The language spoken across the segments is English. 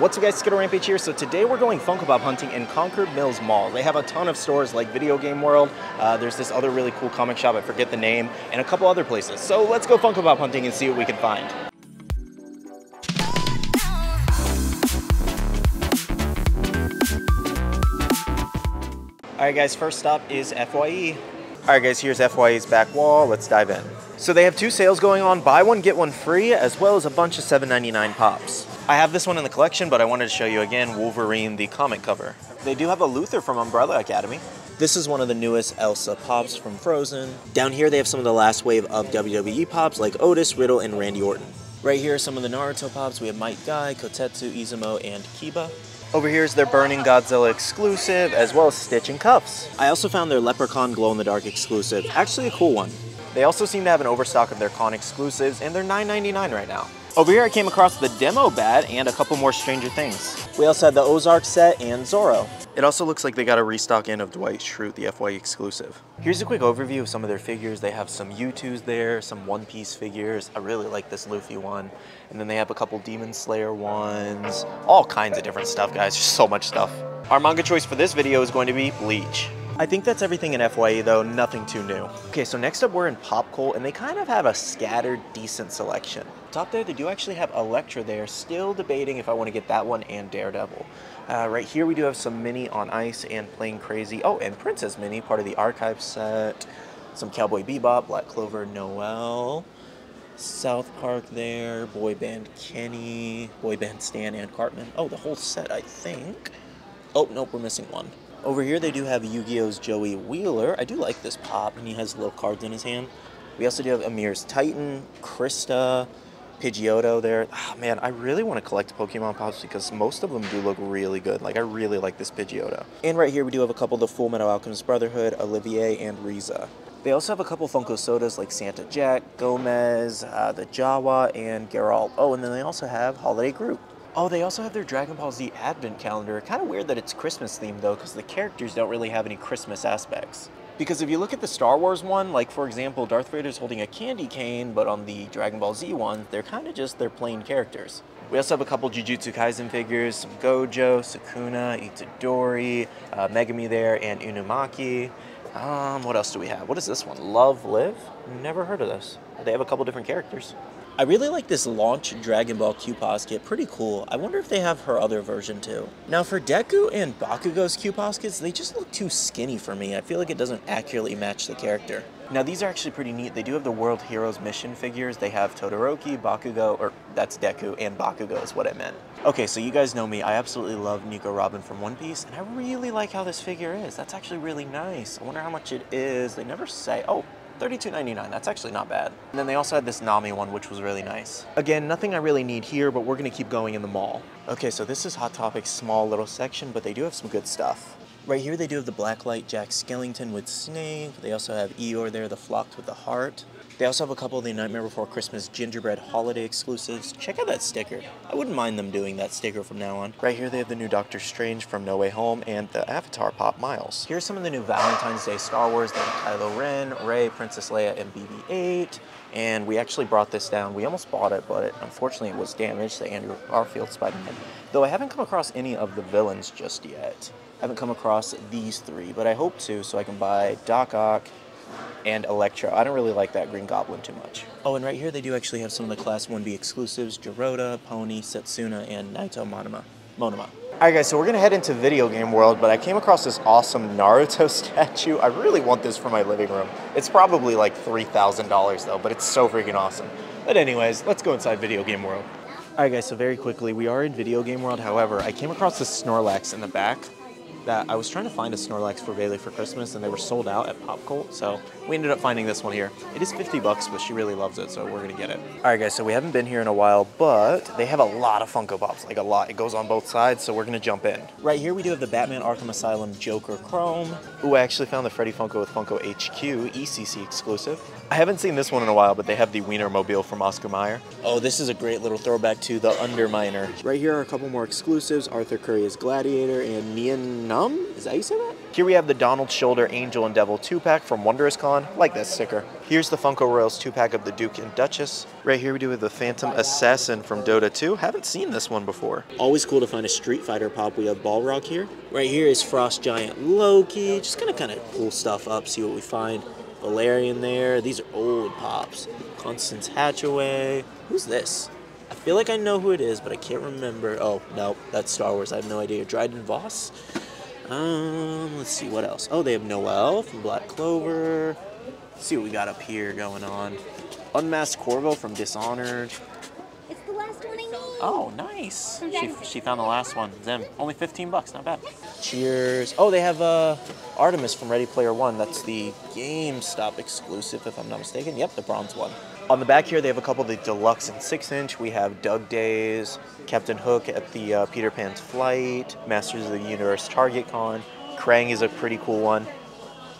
What's up guys, Skittle Rampage here. So today we're going Funko Pop hunting in Concord Mills Mall. They have a ton of stores like Video Game World, uh, there's this other really cool comic shop, I forget the name, and a couple other places. So let's go Funko Pop hunting and see what we can find. Alright guys, first stop is FYE. Alright guys, here's FYE's back wall, let's dive in. So they have two sales going on, buy one, get one free, as well as a bunch of $7.99 pops. I have this one in the collection, but I wanted to show you again Wolverine, the comic cover. They do have a Luther from Umbrella Academy. This is one of the newest Elsa pops from Frozen. Down here they have some of the last wave of WWE pops like Otis, Riddle, and Randy Orton. Right here are some of the Naruto pops. We have Might Guy, Kotetsu, Izumo, and Kiba. Over here is their Burning Godzilla exclusive, as well as Stitch and Cuffs. I also found their Leprechaun Glow in the Dark exclusive. Actually a cool one. They also seem to have an overstock of their con exclusives, and they're $9.99 right now. Over here I came across the Demobat and a couple more Stranger Things. We also had the Ozark set and Zorro. It also looks like they got a restock in of Dwight Schrute, the FY exclusive. Here's a quick overview of some of their figures. They have some U2s there, some One Piece figures. I really like this Luffy one. And then they have a couple Demon Slayer ones. All kinds of different stuff, guys. Just so much stuff. Our manga choice for this video is going to be Bleach. I think that's everything in FYE though, nothing too new. Okay, so next up we're in Pop Cult and they kind of have a scattered, decent selection. Top there, they do actually have Elektra there, still debating if I want to get that one and Daredevil. Uh, right here we do have some Minnie on Ice and Plane Crazy. Oh, and Princess Minnie, part of the archive set. Some Cowboy Bebop, Black Clover, Noelle. South Park there, Boy Band Kenny, Boy Band Stan and Cartman. Oh, the whole set, I think. Oh, nope, we're missing one. Over here they do have Yu-Gi-Oh's Joey Wheeler. I do like this pop, and he has little cards in his hand. We also do have Ymir's Titan, Krista, Pidgeotto there. Oh, man, I really want to collect Pokemon Pops because most of them do look really good. Like, I really like this Pidgeotto. And right here we do have a couple of the Full Metal Alchemist Brotherhood, Olivier, and Riza. They also have a couple Funko Sodas like Santa Jack, Gomez, uh, the Jawa, and Geralt. Oh, and then they also have Holiday Groot. Oh, they also have their Dragon Ball Z Advent calendar. Kind of weird that it's Christmas themed though, because the characters don't really have any Christmas aspects. Because if you look at the Star Wars one, like for example, Darth Vader's holding a candy cane, but on the Dragon Ball Z one, they're kind of just their plain characters. We also have a couple Jujutsu Kaisen figures, some Gojo, Sukuna, Itadori, uh, Megumi there, and Inumaki. Um, what else do we have? What is this one? Love Live? Never heard of this. They have a couple different characters. I really like this launch Dragon Ball Q posket, pretty cool. I wonder if they have her other version too. Now for Deku and Bakugo's Q poskets, they just look too skinny for me. I feel like it doesn't accurately match the character. Now these are actually pretty neat. They do have the World Heroes Mission figures. They have Todoroki, Bakugo, or that's Deku, and Bakugo is what I meant. Okay, so you guys know me. I absolutely love Nico Robin from One Piece, and I really like how this figure is. That's actually really nice. I wonder how much it is. They never say. Oh, $32.99, that's actually not bad. And then they also had this Nami one, which was really nice. Again, nothing I really need here, but we're gonna keep going in the mall. Okay, so this is Hot Topic's small little section, but they do have some good stuff. Right here they do have the Blacklight Jack Skellington with Snake. They also have Eeyore there, the Flocked with the Heart. They also have a couple of the Nightmare Before Christmas gingerbread holiday exclusives. Check out that sticker. I wouldn't mind them doing that sticker from now on. Right here they have the new Doctor Strange from No Way Home and the Avatar Pop Miles. Here's some of the new Valentine's Day Star Wars. They have Kylo Ren, Rey, Princess Leia, and BB-8. And we actually brought this down. We almost bought it, but unfortunately it was damaged, the Andrew Garfield Spider-Man. Though I haven't come across any of the villains just yet. I haven't come across these three, but I hope to so I can buy Doc Ock, and Electro. I don't really like that Green Goblin too much. Oh, and right here they do actually have some of the Class 1B exclusives, Jurota, Pony, Setsuna, and Neito Monoma. Monoma. Alright guys, so we're going to head into video game world, but I came across this awesome Naruto statue. I really want this for my living room. It's probably like $3,000 though, but it's so freaking awesome. But anyways, let's go inside video game world. Alright guys, so very quickly, we are in video game world. However, I came across this Snorlax in the back that I was trying to find a Snorlax for Bailey for Christmas and they were sold out at Pop Cult, so we ended up finding this one here. It is 50 bucks, but she really loves it, so we're gonna get it. All right, guys, so we haven't been here in a while, but they have a lot of Funko Pops, like a lot. It goes on both sides, so we're gonna jump in. Right here, we do have the Batman Arkham Asylum Joker Chrome. Ooh, I actually found the Freddy Funko with Funko HQ, ECC exclusive. I haven't seen this one in a while, but they have the Wiener Mobile from Oscar Mayer. Oh, this is a great little throwback to the Underminer. Right here are a couple more exclusives. Arthur Curry is Gladiator and Nian Num? Is that how you say that? Here we have the Donald Shoulder Angel and Devil 2-pack from Wondrous Con. Like this sticker. Here's the Funko Royals 2-pack of the Duke and Duchess. Right here we do have the Phantom Assassin from Dota 2. Haven't seen this one before. Always cool to find a Street Fighter pop. We have Balrog here. Right here is Frost Giant Loki. Just gonna kind of pull stuff up, see what we find. Valerian there. These are old pops. Constance Hatchaway. Who's this? I feel like I know who it is, but I can't remember. Oh, no, that's Star Wars. I have no idea. Dryden Voss? Um, let's see, what else? Oh, they have Noelle from Black Clover. Let's see what we got up here going on. Unmasked Corvo from Dishonored. It's the last one I need. Oh, nice. She, she found the last one. Zim. Only 15 bucks, not bad. Cheers. Oh, they have uh, Artemis from Ready Player One. That's the GameStop exclusive, if I'm not mistaken. Yep, the bronze one. On the back here, they have a couple of the deluxe and six inch. We have Dug Days, Captain Hook at the uh, Peter Pan's Flight, Masters of the Universe Target Con. Krang is a pretty cool one.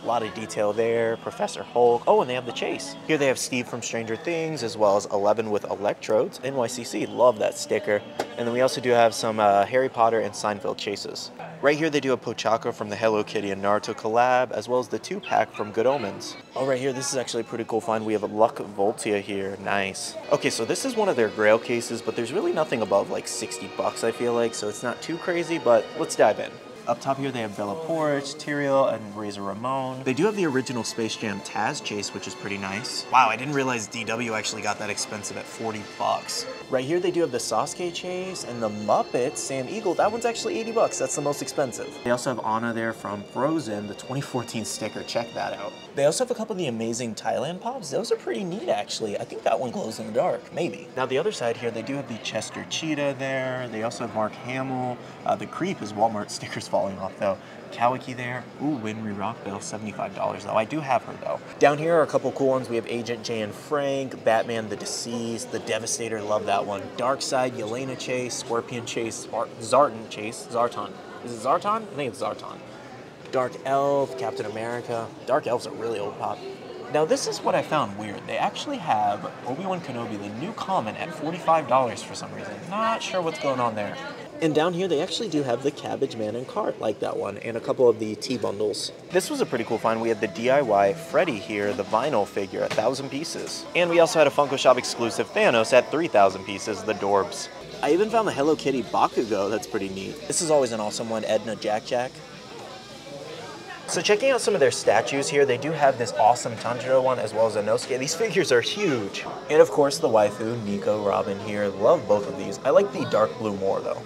A lot of detail there. Professor Hulk. Oh, and they have the chase. Here they have Steve from Stranger Things, as well as Eleven with Electrodes. NYCC, love that sticker. And then we also do have some uh, Harry Potter and Seinfeld chases. Right here they do a Pochacco from the Hello Kitty and Naruto collab, as well as the two pack from Good Omens. Oh, right here, this is actually a pretty cool find. We have a Luck Voltia here. Nice. Okay, so this is one of their Grail cases, but there's really nothing above like 60 bucks, I feel like, so it's not too crazy, but let's dive in. Up top here, they have Bella Poarch, Tyrael, and Razor Ramon. They do have the original Space Jam Taz chase, which is pretty nice. Wow, I didn't realize DW actually got that expensive at 40 bucks. Right here, they do have the Sasuke chase and the Muppets Sam Eagle. That one's actually 80 bucks. That's the most expensive. They also have Anna there from Frozen, the 2014 sticker. Check that out. They also have a couple of the amazing Thailand pops. Those are pretty neat, actually. I think that one glows in the dark, maybe. Now, the other side here, they do have the Chester Cheetah there. They also have Mark Hamill. Uh, the Creep is Walmart stickers falling off, though. Kawaki there. Ooh, Winry Rockbell, $75 though. I do have her though. Down here are a couple cool ones. We have Agent J and Frank, Batman the Deceased, The Devastator, love that one. Darkseid, Yelena Chase, Scorpion Chase, Zar- Zartan Chase, Zartan. Is it Zartan? I think it's Zartan. Dark Elf, Captain America. Dark Elf's a really old pop. Now this is what I found weird. They actually have Obi-Wan Kenobi, the new common, at $45 for some reason. Not sure what's going on there. And down here, they actually do have the Cabbage Man and Cart, like that one, and a couple of the T bundles. This was a pretty cool find. We had the DIY Freddy here, the vinyl figure, a thousand pieces. And we also had a Funko Shop exclusive Thanos at 3,000 pieces, the Dorbs. I even found the Hello Kitty Bakugo, that's pretty neat. This is always an awesome one, Edna Jack Jack. So checking out some of their statues here, they do have this awesome Tanjiro one as well as Inosuke. These figures are huge. And of course the waifu, Nico Robin here. Love both of these. I like the dark blue more though.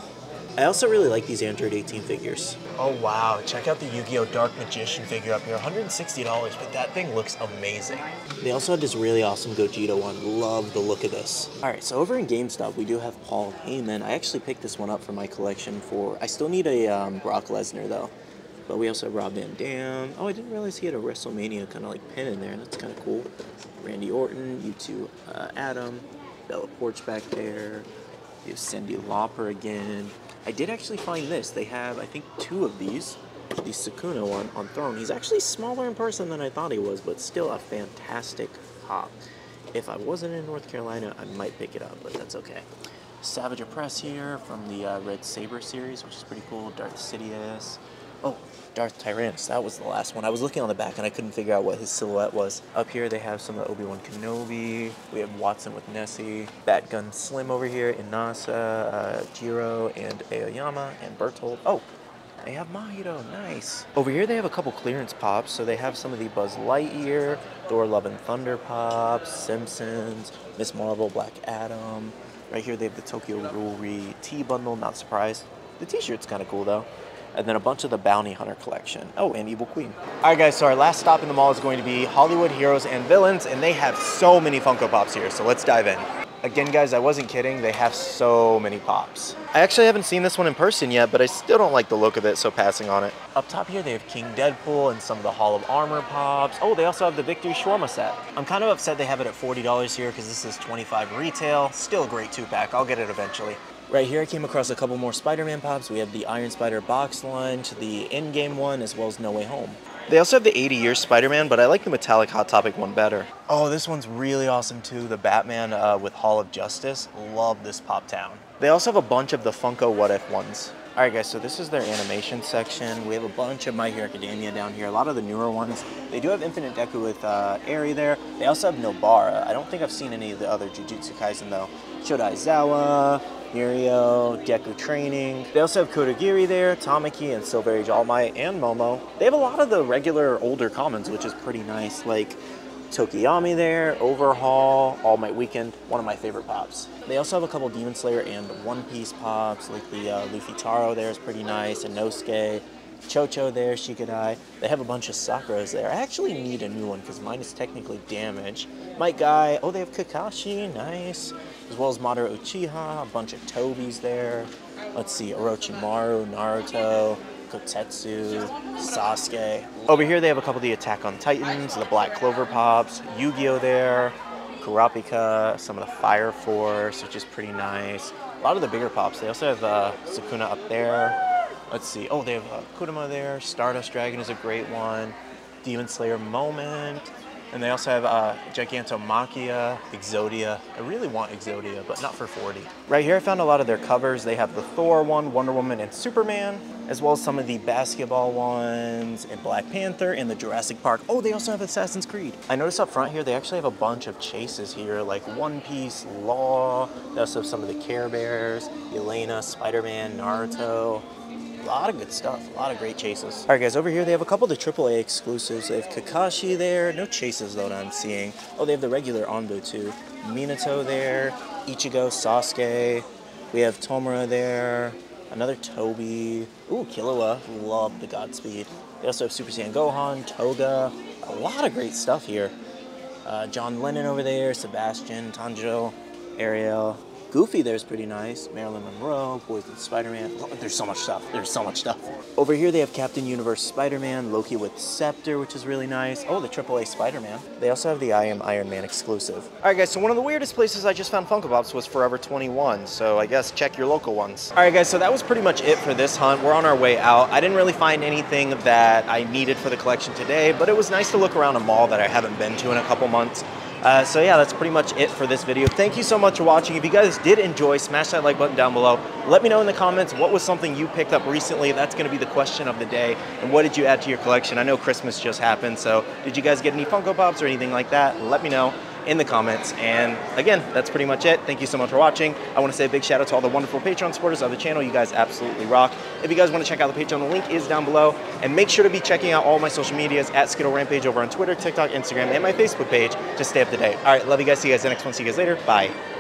I also really like these Android 18 figures. Oh wow, check out the Yu-Gi-Oh! Dark Magician figure up here. $160, but that thing looks amazing. They also have this really awesome Gogeta one. Love the look of this. Alright, so over in GameStop, we do have Paul Heyman. I actually picked this one up for my collection for... I still need a um, Brock Lesnar though. But we also have Rob Van Dam. Oh, I didn't realize he had a WrestleMania kind of like pin in there. That's kind of cool. Randy Orton, U2 uh, Adam, Bella Poarch back there. You have Cyndi Lauper again. I did actually find this. They have, I think, two of these. The Sukuna one on Throne. He's actually smaller in person than I thought he was, but still a fantastic pop. If I wasn't in North Carolina, I might pick it up, but that's okay. Savage Opress here from the uh, Red Saber series, which is pretty cool. Darth Sidious. Darth Tyrannus. That was the last one. I was looking on the back and I couldn't figure out what his silhouette was. Up here they have some of the Obi-Wan Kenobi. We have Watson with Nessie. Batgun Slim over here. Inasa, uh, Jiro, and Aoyama, and Bertholdt. Oh, they have Mahito, nice. Over here they have a couple clearance pops. So they have some of the Buzz Lightyear, Thor Love and Thunder pops, Simpsons, Miss Marvel, Black Adam. Right here they have the Tokyo Jewelry T bundle, not surprised. The t-shirt's kind of cool though. And then a bunch of the Bounty Hunter collection. Oh, and Evil Queen. All right, guys, so our last stop in the mall is going to be Hollywood Heroes and Villains, and they have so many Funko Pops here, so let's dive in. Again, guys, I wasn't kidding. They have so many pops. I actually haven't seen this one in person yet, but I still don't like the look of it, so passing on it. Up top here, they have King Deadpool and some of the Hall of Armor pops. Oh, they also have the Victory Shawarma set. I'm kind of upset they have it at $40 here because this is 25 retail. Still a great two-pack. I'll get it eventually. Right here, I came across a couple more Spider-Man pops. We have the Iron Spider box lunch, the in-game one, as well as No Way Home. They also have the 80 years Spider-Man, but I like the metallic Hot Topic one better. Oh, this one's really awesome too. The Batman uh, with Hall of Justice. Love this Pop Town. They also have a bunch of the Funko What If ones. All right, guys, so this is their animation section. We have a bunch of My Hero Academia down here, a lot of the newer ones. They do have Infinite Deku with uh, Eri there. They also have Nobara. I don't think I've seen any of the other Jujutsu Kaisen, though. Shota Aizawa, Mirio, Deku Training. They also have Kodagiri there, Tamaki, and Silver Age All Might, and Momo. They have a lot of the regular older commons, which is pretty nice, like Tokoyami there, Overhaul, All Might Weekend, one of my favorite pops. They also have a couple Demon Slayer and One Piece pops, like the uh, Luffy Taro there is pretty nice, and Nosuke. Chocho there, Shikadai. They have a bunch of Sakuras there. I actually need a new one because mine is technically damaged. Might Guy, oh, they have Kakashi, nice. As well as Madara Uchiha, a bunch of Tobis there. Let's see, Orochimaru, Naruto, Kotetsu, Sasuke. Over here they have a couple of the Attack on Titans, the Black Clover Pops, Yu-Gi-Oh there, Kurapika, some of the Fire Force, which is pretty nice. A lot of the bigger pops. They also have uh, Sukuna up there. Let's see. Oh, they have uh, Kurama there. Stardust Dragon is a great one. Demon Slayer Moment. And they also have uh, Gigantomachia, Exodia. I really want Exodia, but not for 40. Right here I found a lot of their covers. They have the Thor one, Wonder Woman, and Superman, as well as some of the basketball ones, and Black Panther, and the Jurassic Park. Oh, they also have Assassin's Creed. I noticed up front here, they actually have a bunch of chases here, like One Piece, Law. They also have some of the Care Bears, Elena, Spider-Man, Naruto. A lot of good stuff, a lot of great chases. All right, guys, over here they have a couple of the AAA exclusives. They have Kakashi there, no chases though that I'm seeing. Oh, they have the regular Anbu too. Minato there, Ichigo, Sasuke. We have Tomura there, another Tobi. Ooh, Killua, love the Godspeed. They also have Super Saiyan Gohan, Toga. A lot of great stuff here. Uh, John Lennon over there, Sebastian, Tanjiro, Ariel. Goofy there's pretty nice. Marilyn Monroe, Poison Spider-Man. Oh, There's so much stuff. There's so much stuff. Over here they have Captain Universe Spider-Man, Loki with Scepter, which is really nice. Oh, the AAA Spider-Man. They also have the I Am Iron Man exclusive. All right, guys, so one of the weirdest places I just found Funko Pops was Forever 21, so I guess check your local ones. All right, guys, so that was pretty much it for this hunt. We're on our way out. I didn't really find anything that I needed for the collection today, but it was nice to look around a mall that I haven't been to in a couple months. Uh, so yeah, that's pretty much it for this video. Thank you so much for watching. If you guys did enjoy, smash that like button down below. Let me know in the comments what was something you picked up recently. That's going to be the question of the day. And what did you add to your collection? I know Christmas just happened, so did you guys get any Funko Pops or anything like that? Let me know in the comments. And again, that's pretty much it. Thank you so much for watching. I want to say a big shout out to all the wonderful Patreon supporters of the channel. You guys absolutely rock. If you guys want to check out the Patreon, the link is down below. And make sure to be checking out all my social medias at Skittle Rampage over on Twitter, TikTok, Instagram, and my Facebook page to stay up to date. All right, love you guys. See you guys the next one. See you guys later. Bye.